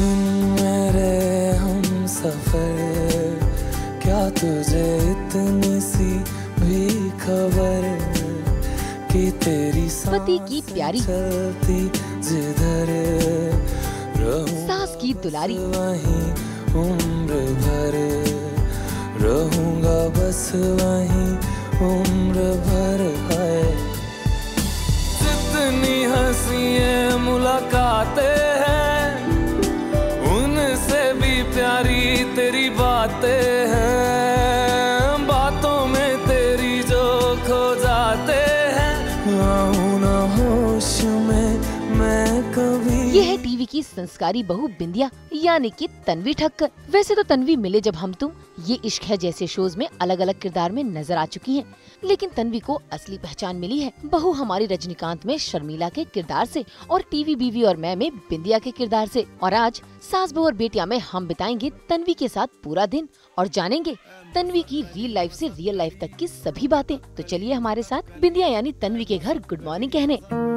मेरे हम सफ़र क्या तुझे इतनी सी भी खबर कि तेरी पति की प्यारी। चलती जिधर सास की दुलारी वहीं उम्र भर रहूँगा बस वहीं उम्र भर जितनी हँसी मुलाकातें हैं। उनसे भी प्यारी तेरी बातें हैं। की संस्कारी बहू बिंदिया, यानी कि तन्वी ठक्कर वैसे तो तन्वी मिले जब हम तुम। ये इश्क है जैसे शोज़ में अलग अलग किरदार में नज़र आ चुकी हैं। लेकिन तन्वी को असली पहचान मिली है। बहू हमारी रजनीकांत में शर्मिला के किरदार से और टीवी, बीवी और मैं में बिंदिया के किरदार से। और आज सास, बहू और बेटिया में हम बिताएँगे तन्वी के साथ पूरा दिन। और जानेंगे तन्वी की रियल लाइफ से रियल लाइफ तक की सभी बातें। तो चलिए हमारे साथ बिंदिया यानी तन्वी के घर गुड मॉर्निंग कहने।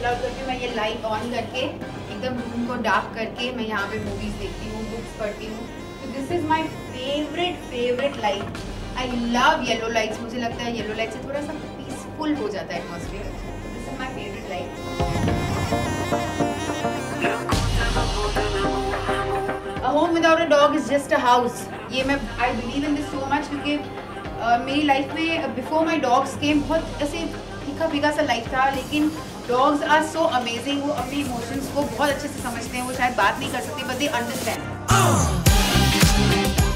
चिल आउट करके मैं ये लाइट ऑन करके एकदम रूम को डार्क करके मैं यहाँ पे मूवीज़ देखती हूँ बुक्स पढ़ती हूँ। तो this is my favourite favourite light I love yellow lights मुझे लगता है येलो लाइट से थोड़ा सा पीसफुल हो जाता है atmosphere this is my favourite light home without a dog is just a house. ये मैं I believe in this so much क्योंकि अ, मेरी लाइफ में बिफोर माई डॉग्स केम बहुत ऐसे फीका फीका सा लाइफ था लेकिन डॉग्स आर सो अमेजिंग वो अपने इमोशंस को बहुत अच्छे से समझते हैं। वो शायद बात नहीं कर सकते बट दे अंडरस्टैंड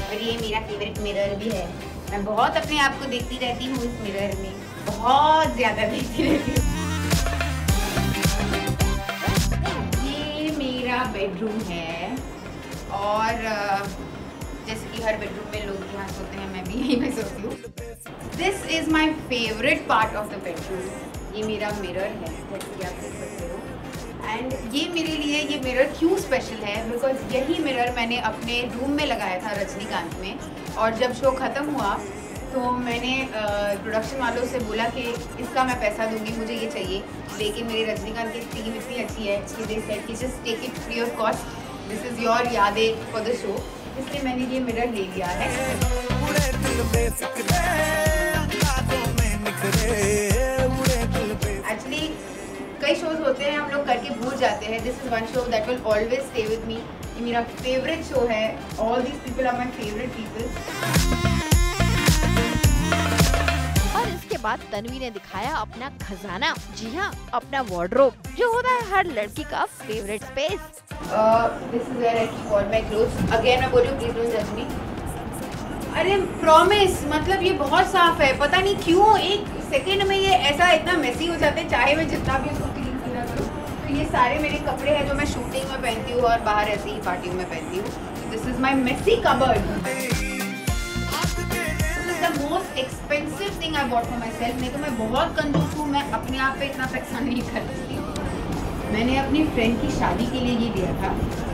और ये मेरा फेवरेट मिरर भी है। मैं बहुत अपने आप को देखती रहती हूँ इस मिरर में। बहुत ज़्यादा देखती रहती हूँ। ये मेरा बेडरूम है। और जैसे कि हर बेडरूम में लोग यहाँ सोते हैं, मैं भी यहीं पे सोती हूँ। This is my favourite part of the bedroom ये मेरा मिरर है जैसे कि आप देख सकते हो। एंड ये मेरे लिए ये मिरर क्यों स्पेशल है? बिकॉज़ यही मिरर मैंने अपने रूम में लगाया था रजनीकांत में। और जब शो ख़त्म हुआ तो मैंने प्रोडक्शन वालों से बोला कि इसका मैं पैसा दूँगी, मुझे ये चाहिए। लेकिन मेरी रजनीकांत की टीम इतनी अच्छी है, कि दे सेट कि just take it free of cost this is your यादें फॉर द शो इसलिए मैंने ये मिरर ले लिया है। कई शोज़ होते हैं हम लोग करके भूल जाते हैं। This is one show that will always stay with me ये मेरा फेवरेट शो है। All these people are my favourite people और इसके बाद तन्वी ने दिखाया अपना खजाना। जी हाँ अपना वार्डरोब जो होता है हर लड़की का favourite space this is where I keep all my clothes again मैं बोल रही हूँ प्लीज़ डोंट जज मी अरे प्रॉमिस मतलब ये बहुत साफ़ है। पता नहीं क्यों एक सेकंड में ये ऐसा इतना मेसी हो जाते है चाहे मैं जितना भी उसको तो ये सारे मेरे कपड़े हैं जो मैं शूटिंग में पहनती हूँ और बाहर ऐसी ही पार्टियों में पहनती हूँ। This is my messy cupboard most expensive thing I bought for myself नहीं तो मैं बहुत कंजूस हूँ, मैं अपने आप पे इतना पैसा नहीं खर्चती मैंने अपनी फ्रेंड की शादी के लिए ये लिया था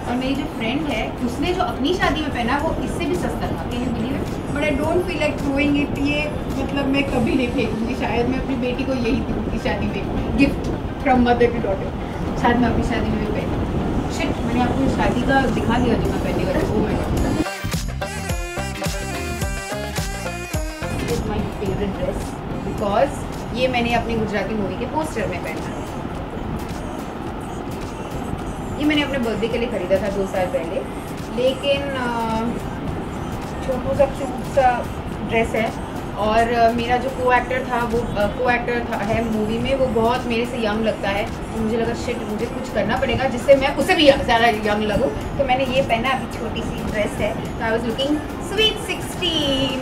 और मेरी जो फ्रेंड है, उसने जो अपनी शादी में पहना, वो इससे भी सस्ता था। You believe but I don't feel like throwing it ये मतलब मैं कभी नहीं फेंकूँगी। शायद मैं अपनी बेटी को यही दूँगी शादी में gift from mother to daughter शायद मैं अपनी शादी में भी पहनी शिट मैंने आपको शादी का दिखा दिया जो मैं पहली बार वो मैं is my favourite dress because ये मैंने अपनी गुजराती मूवी के पोस्टर में पहना है। ये मैंने अपने बर्थडे के लिए ख़रीदा था दो साल पहले। लेकिन छोटू सा क्यूट सा ड्रेस है। और मेरा जो को एक्टर था, वो को एक्टर था, है मूवी में, वो बहुत मेरे से यंग लगता है। तो मुझे लगा शिट मुझे कुछ करना पड़ेगा जिससे मैं उसे भी ज़्यादा यंग लगूँ। तो मैंने ये पहना, अभी छोटी सी ड्रेस है। तो I was looking sweet sixteen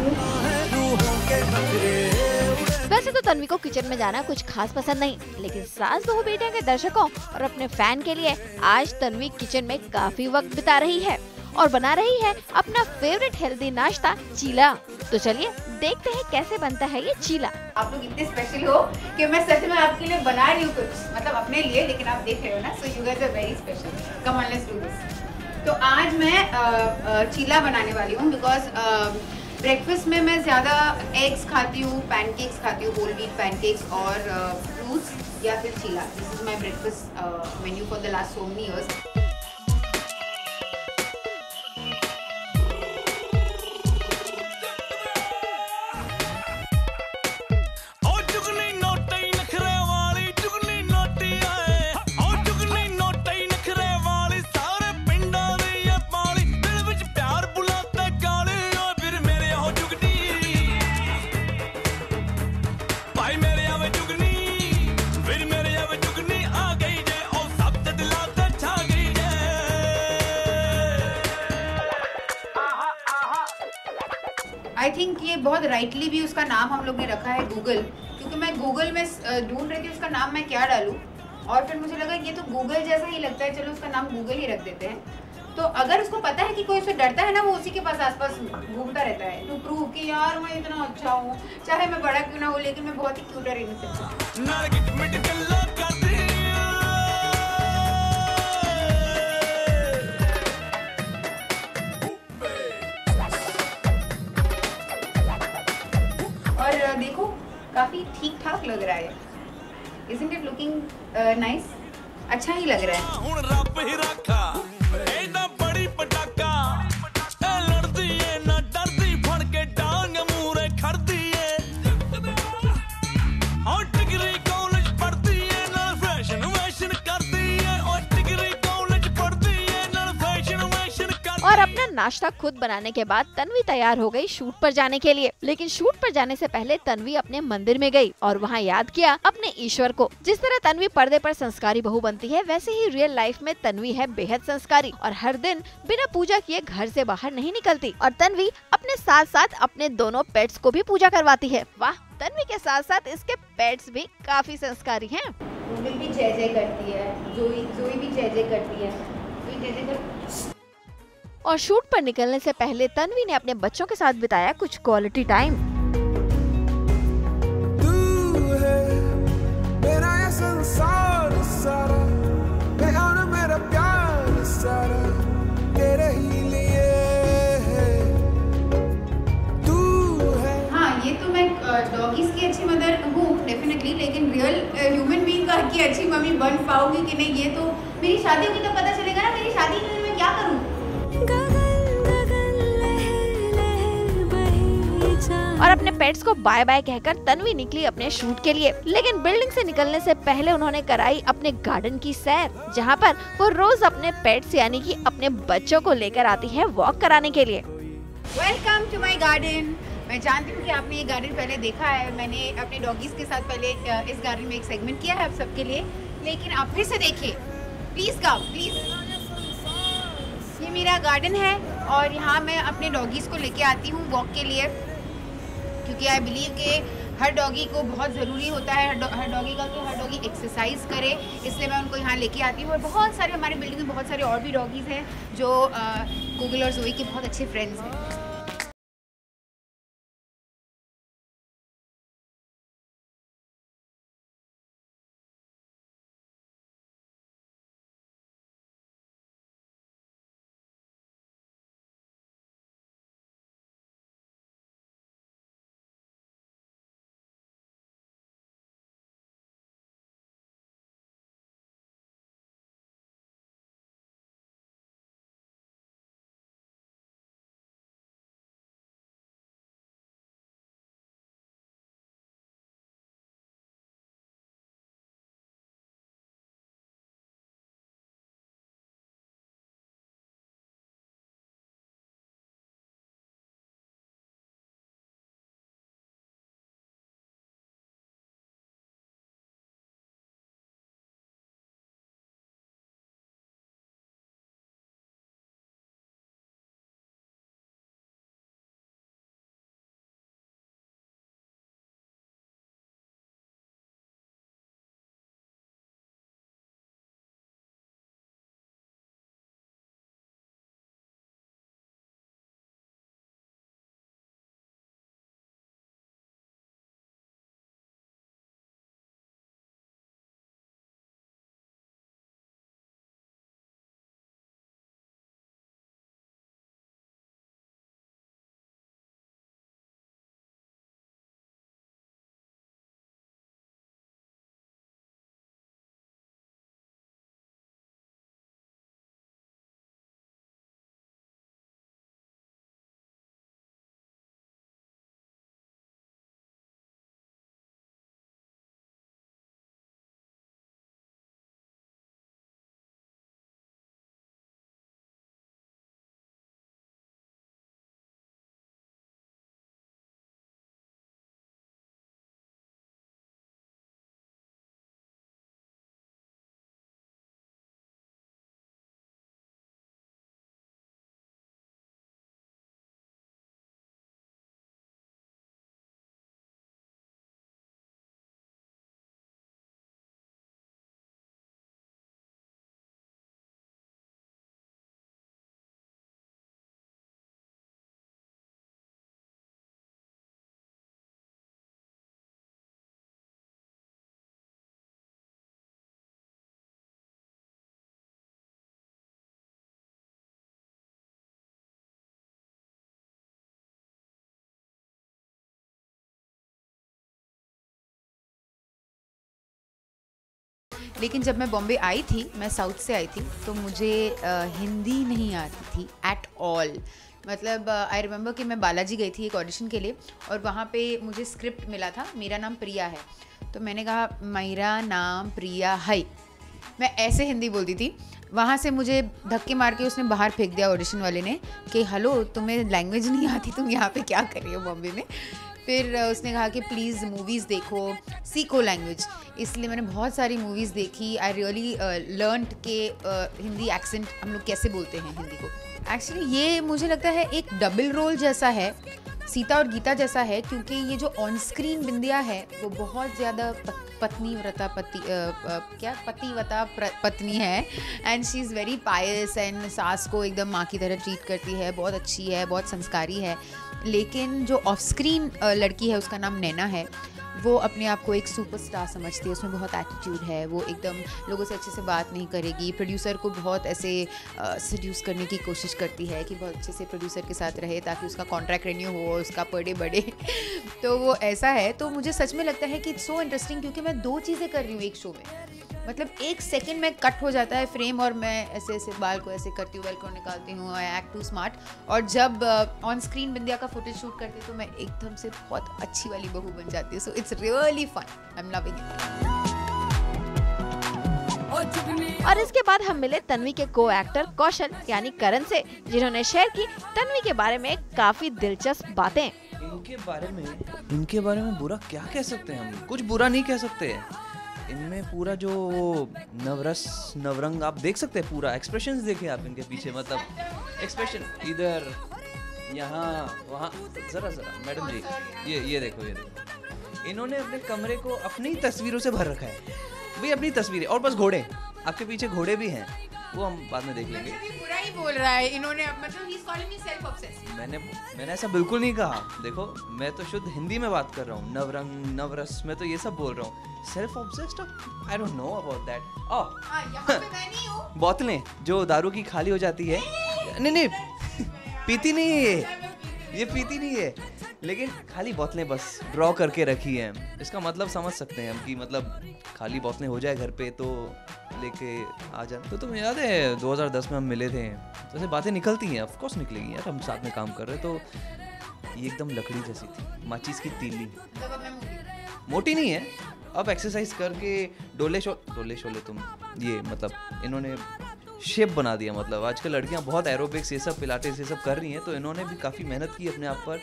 वैसे तो तन्वी को किचन में जाना कुछ खास पसंद नहीं, लेकिन सास बहू बेटिया के दर्शकों और अपने फ़ैन के लिए आज तन्वी किचन में काफ़ी वक्त बिता रही है। और बना रही है अपना फेवरेट हेल्दी नाश्ता, चीला। तो चलिए, देखते हैं कैसे बनता है ये चीला। आप लोग इतने स्पेशल हो कि मैं सच में आपके लिए बना रही हूँ कुछ मतलब अपने लिए, लेकिन आप देख रहे हो ना so you guys are very special come let's do this तो आज मैं चीला बनाने वाली हूँ बिकॉज़ ब्रेकफास्ट में मैं ज़्यादा एग्स खाती हूँ पैनकेक्स खाती हूँ होल व्हीट पैनकेक्स और फ्रूट्स या फिर चीला. This is my breakfast menu for the last so many years I think ये बहुत राइटली भी उसका नाम हम लोग ने रखा है गूगल क्योंकि मैं गूगल में ढूंढ रही थी, उसका नाम मैं क्या डालूँ? और फिर मुझे लगा ये तो गूगल जैसा ही लगता है, चलो उसका नाम गूगल ही रख देते हैं। तो अगर उसको पता है कि कोई उससे डरता है ना, वो उसी के पास आसपास घूमता रहता है। टू प्रूव कि यार मैं इतना अच्छा हूँ, चाहे मैं बड़ा क्यों ना हूँ, लेकिन मैं बहुत ही क्यूट और Uh, नाइस अच्छा ही लग रहा है। नाश्ता खुद बनाने के बाद तन्वी तैयार हो गई शूट पर जाने के लिए। लेकिन शूट पर जाने से पहले तन्वी अपने मंदिर में गई और वहाँ याद किया अपने ईश्वर को। जिस तरह तन्वी पर्दे पर संस्कारी बहू बनती है, वैसे ही रियल लाइफ में तन्वी है बेहद संस्कारी और हर दिन बिना पूजा किए घर से बाहर नहीं निकलती। और तन्वी अपने साथ साथ अपने दोनों पेट्स को भी पूजा करवाती है। वाह, तन्वी के साथ साथ इसके पेट्स भी काफ़ी संस्कारी हैं। भी जय जय करती है, जोई जोई भी जय जय करती है। कोई दे देगा और शूट पर निकलने से पहले तन्वी ने अपने बच्चों के साथ बिताया कुछ क्वालिटी टाइम तू है मेरा ये संसार सारा मैं और मेरा प्यार सारा तेरे लिए तू है हाँ ये तो मैं डॉगीज की अच्छी मदर हूँ डेफिनेटली लेकिन रियल ह्यूमन बीइंग की अच्छी मम्मी बन पाऊँगी कि नहीं ये तो मेरी शादी होगी तो पता चलेगा ना मेरी शादी के लिए मैं क्या करूँ? और अपने पेट्स को बाय बाय कहकर तन्वी निकली अपने शूट के लिए। लेकिन बिल्डिंग से निकलने से पहले उन्होंने कराई अपने गार्डन की सैर, जहाँ पर वो रोज अपने पेट्स यानी कि अपने बच्चों को लेकर आती है वॉक कराने के लिए। वेलकम टू माई गार्डन मैं जानती हूँ कि आपने ये गार्डन पहले देखा है। मैंने अपने डॉगीज के साथ पहले इस गार्डन में एक सेगमेंट किया है आप सबके लिए। लेकिन आप फिर से देखिए। प्लीज़ का प्लीज़ ये मेरा गार्डन है और यहाँ मैं अपने डॉगीज को लेके आती हूँ वॉक के लिए। क्योंकि आई बिलीव के हर डॉगी को बहुत ज़रूरी होता है, हर डॉगी का कि हर डॉगी एक्सरसाइज करे, इसलिए मैं उनको यहाँ लेके आती हूँ। और बहुत सारे हमारे बिल्डिंग में बहुत सारे और भी डॉगीज़ हैं जो गूगल और जोई के बहुत अच्छे फ्रेंड्स हैं। लेकिन जब मैं बॉम्बे आई थी, मैं साउथ से आई थी तो मुझे हिंदी नहीं आती थी एट ऑल मतलब आई रिमेंबर कि मैं बालाजी गई थी एक ऑडिशन के लिए और वहाँ पे मुझे स्क्रिप्ट मिला था, मेरा नाम प्रिया है। तो मैंने कहा, मेरा नाम प्रिया है। मैं ऐसे हिंदी बोलती थी। वहाँ से मुझे धक्के मार के उसने बाहर फेंक दिया ऑडिशन वाले ने कि, हेलो, तुम्हें लैंग्वेज नहीं आती, तुम यहाँ पे क्या कर रही हो बॉम्बे में? फिर उसने कहा कि प्लीज़ मूवीज़ देखो, सीखो लैंग्वेज इसलिए मैंने बहुत सारी मूवीज़ देखी। आई रियली लर्न के हिंदी एक्सेंट हम लोग कैसे बोलते हैं हिंदी को। एक्चुअली ये मुझे लगता है एक डबल रोल जैसा है, सीता और गीता जैसा है, क्योंकि ये जो ऑन स्क्रीन बिंदिया है, वो बहुत ज़्यादा पत्नी व्रता पति क्या? पति वता पत्नी है। And she is very pious and सास को एकदम माँ की तरह ट्रीट करती है, बहुत अच्छी है, बहुत संस्कारी है। लेकिन जो ऑफ़ स्क्रीन लड़की है, उसका नाम नैना है, वो अपने आप को एक सुपरस्टार समझती है, उसमें बहुत एटीट्यूड है, वो एकदम लोगों से अच्छे से बात नहीं करेगी प्रोड्यूसर को बहुत ऐसे सड्यूस करने की कोशिश करती है कि बहुत अच्छे से प्रोड्यूसर के साथ रहे ताकि उसका कॉन्ट्रैक्ट रेन्यू हो, उसका पर डे बढ़े। तो वो ऐसा है तो मुझे सच में लगता है कि इट्स सो इंटरेस्टिंग क्योंकि मैं दो चीज़ें कर रही हूँ एक शो में। मतलब एक सेकंड में कट हो जाता है फ्रेम और मैं ऐसे ऐसे बाल को ऐसे करती हूँ वेल को निकालती हूँ आई एक्ट टू स्मार्ट और जब ऑन स्क्रीन बिंदिया का फुटेज शूट करती हूँ तो मैं एकदम से बहुत अच्छी वाली बहू बन जाती हूँ. So it's really fun I am loving it और इसके बाद हम मिले तन्वी के को एक्टर कौशल यानी करण से जिन्होंने शेयर की तन्वी के बारे में काफ़ी दिलचस्प बातें. इनके बारे में इनके बारे में बुरा क्या कह सकते हैं हम? कुछ बुरा नहीं कह सकते. इनमें पूरा जो नवरस, नवरंग, आप देख सकते हैं पूरा एक्सप्रेशन देखे आप इनके पीछे मतलब एक्सप्रेशन इधर, यहाँ, वहाँ, ज़रा ज़रा, मैडम जी, ये ये देखो ये देखो। इन्होंने अपने कमरे को अपनी तस्वीरों से भर रखा है। भाई अपनी तस्वीरें, और बस घोड़े, आपके पीछे घोड़े भी हैं। वो हम बाद में देख लेंगे। पूरा ही बोल रहा है इन्होंने मतलब ही कॉलिंग मी सेल्फ ऑब्सेस्ड मैंने मैंने ऐसा बिल्कुल नहीं कहा। देखो मैं तो शुद्ध हिंदी में बात कर रहा हूँ नवरंग नवरस मैं तो ये सब बोल रहा हूँ। Self obsessed I don't know about that oh बोतलें जो दारू की खाली हो जाती है। नहीं नहीं पीती नहीं है ये पीती नहीं है। लेकिन खाली बोतलें बस ड्रॉ करके रखी हैं। इसका मतलब समझ सकते हैं हम कि मतलब खाली बोतलें हो जाए घर पे तो लेके आ जाए तो तुम्हें याद है 2010 में हम मिले थे तो बातें निकलती हैं ऑफकोर्स निकलेगी यार, हम साथ में काम कर रहे तो ये एकदम लकड़ी जैसी थी, माचिस की तीली। मोटी नहीं है, अब एक्सरसाइज करके डोले शो, डोले शोले तुम, ये मतलब इन्होंने शेप बना दिया मतलब। आजकल लड़कियाँ बहुत एरोबिक्स ये सब पिलाटेस ये सब कर रही हैं तो इन्होंने भी काफ़ी मेहनत की अपने आप पर।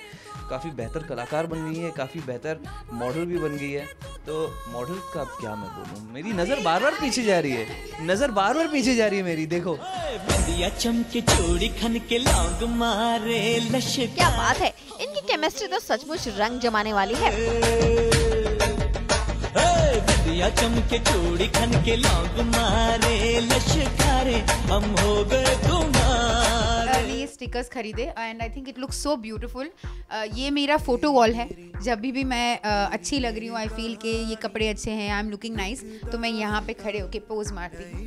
काफ़ी बेहतर कलाकार बन गई है काफ़ी बेहतर मॉडल भी बन गई है। तो मॉडल का क्या मैं बोलूँ? मेरी नज़र बार बार पीछे जा रही है। नज़र बार बार पीछे जा रही है मेरी देखो। चमके चोरी खन के लौंग मारे क्या बात है? इनकी केमिस्ट्री तो सचमुच रंग जमाने वाली है। दिया चमके चूड़ी खन के लौंग मारे लश्कारे हम हो गए ये स्टिकर्स खरीदे and I think it look so beautiful ये मेरा फ़ोटो वॉल है। जब भी भी मैं uh, अच्छी लग रही हूँ आई फील के ये कपड़े अच्छे हैं आई एम लुकिंग नाइस तो मैं यहाँ पे खड़े होके पोज मारती हूँ।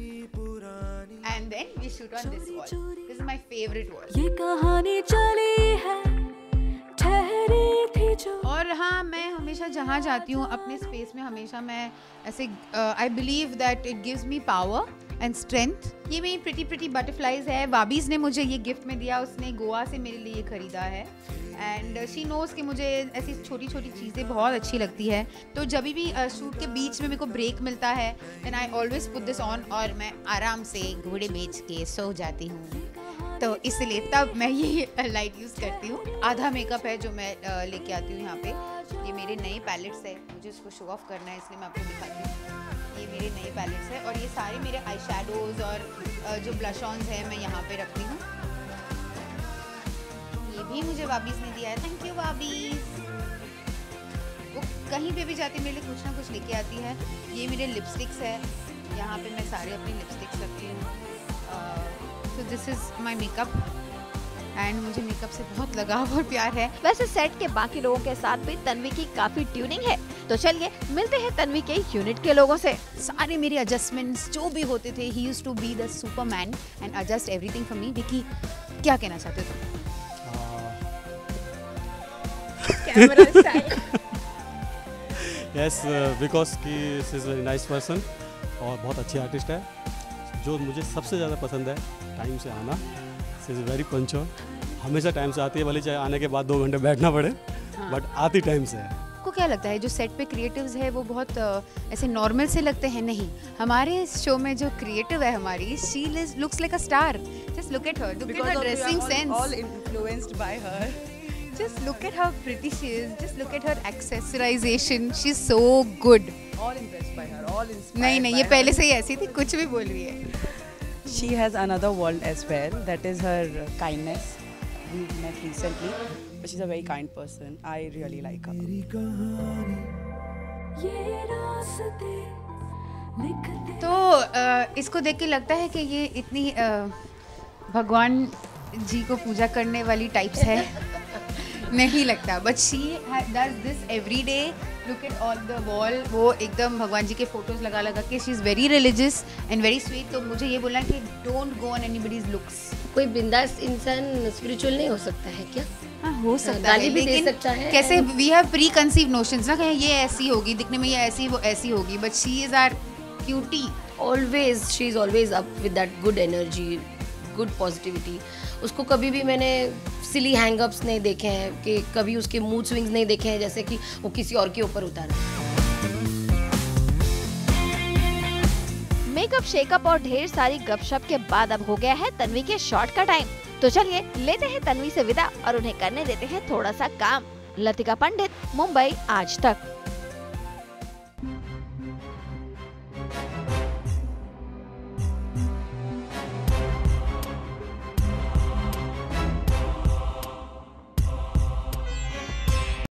And then we shoot on this wall this is my favourite wall ये कहानी चली है मैं जहाँ जाती हूँ अपने स्पेस में हमेशा मैं ऐसे I believe that it gives me power and strength ये मेरी प्रिटी प्रिटी बटरफ्लाइज है। वाबीज़ ने मुझे ये गिफ्ट में दिया उसने गोवा से मेरे लिए खरीदा है। एंड शी नोज़ कि मुझे ऐसी छोटी छोटी चीज़ें बहुत अच्छी लगती है। तो जब भी शूट uh, के बीच में मेरे को ब्रेक मिलता है then I always put this on और मैं आराम से घोड़े बेच के सो जाती हूँ। तो इसलिए तब मैं ये लाइट यूज़ करती हूँ। आधा मेकअप है जो मैं लेके आती हूँ यहाँ पे। ये मेरे नए पैलेट्स है। मुझे इसको शो ऑफ़ करना है, इसलिए मैं आपको दिखाती हूँ। ये मेरे नए पैलेट्स है और ये सारे मेरे आई शेडोज़ और जो ब्लश ऑन्स हैं मैं यहाँ पे रखती हूँ। ये भी मुझे वाबीज़ ने दिया है। थैंक यू वाबीज़ वो कहीं पे भी जाती मेरे लिए कुछ ना कुछ लेके आती है। ये मेरे लिपस्टिक्स है। यहाँ पे मैं सारे अपने लिपस्टिक्स रखती हूँ। So this is my makeup and मुझे मेकअप से बहुत लगाव और प्यार है। वैसे सेट के बाकी लोगों के साथ भी तन्वी की काफ़ी ट्यूनिंग है। तो चलिए मिलते हैं तन्वी के यूनिट के लोगों से। सारे मेरे एडजस्टमेंट्स जो भी होते थे ही used to be the superman and adjust everything for me Vicky क्या कहना चाहते हो यस बिकॉज़ की इज़ वेरी नाइस पर्सन और बहुत अच्छी आर्टिस्ट है। जो मुझे सबसे ज़्यादा पसंद है टाइम से आना इज़ वेरी पंचर हमेशा टाइम से आती है भले चाहे आने के बाद दो घंटे बैठना पड़े हाँ. बट आती टाइम से है आपको क्या लगता है जो सेट पे क्रिएटिव्स है वो बहुत ऐसे नॉर्मल से लगते हैं नहीं हमारे शो में जो क्रिएटिव है हमारी she is looks like a star just look at her look at her dressing sense all influenced by her Just look at how pretty she is. Just look at her accessorization. She's so good. All impressed by her. All inspired. नहीं नहीं ये पहले से ही ऐसी थी कुछ भी बोल रही है She has another world as well. That is her uh, kindness. We met recently, but she's a very kind person. I really like her. तो इसको देख के लगता है कि ये इतनी भगवान जी को पूजा करने वाली टाइप्स है नहीं लगता। But she does this every day look at all the wall वो एकदम भगवान जी के फ़ोटोज़ लगा लगा के she is very religious and very sweet तो मुझे ये बोलना कि don't go on anybody's looks कोई बिंदास इंसान स्पिरिचुअल नहीं हो सकता है क्या? हाँ हो सकता है भी दे लेकिन सकता है। कैसे we have preconceived notions ना कि ये ऐसी होगी दिखने में ये ऐसी वो ऐसी होगी but she is are cutie always she is always up with that good energy good positivity उसको कभी भी मैंने सिली हैंगअप्स नहीं देखे हैं, कि कभी उसके मूड स्विंग्स नहीं देखे हैं, जैसे कि वो किसी और के ऊपर उतारा। मेकअप शेकअप और ढेर सारी गपशप के बाद अब हो गया है तन्वी के शॉट का टाइम तो चलिए, लेते हैं तन्वी से विदा और उन्हें करने देते हैं थोड़ा सा काम। लतिका पंडित, मुंबई, आज तक।